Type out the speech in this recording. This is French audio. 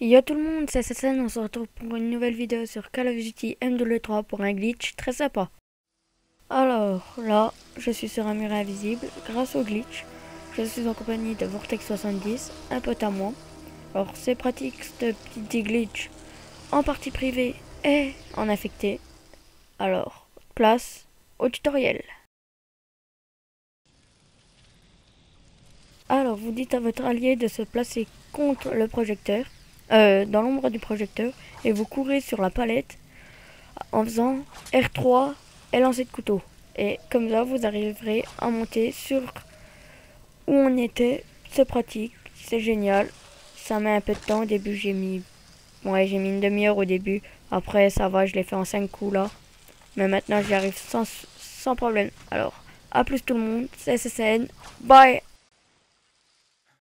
Yo tout le monde, c'est SSN, on se retrouve pour une nouvelle vidéo sur Call of Duty M3 pour un glitch très sympa. Alors là, je suis sur un mur invisible grâce au glitch. Je suis en compagnie de Vortex70, un pote à moi. Alors c'est pratique ce petit glitch en partie privée et en infecté. Alors, place au tutoriel. Alors, vous dites à votre allié de se placer contre le projecteur, euh, dans l'ombre du projecteur, et vous courez sur la palette en faisant R3 et lancer de couteau. Et comme ça, vous arriverez à monter sur où on était. C'est pratique, c'est génial. Ça met un peu de temps. Au début, j'ai mis, ouais, j'ai mis une demi-heure au début. Après, ça va, je l'ai fait en 5 coups là. Mais maintenant, j'y arrive sans, sans problème. Alors, à plus tout le monde. C'est SSN. Bye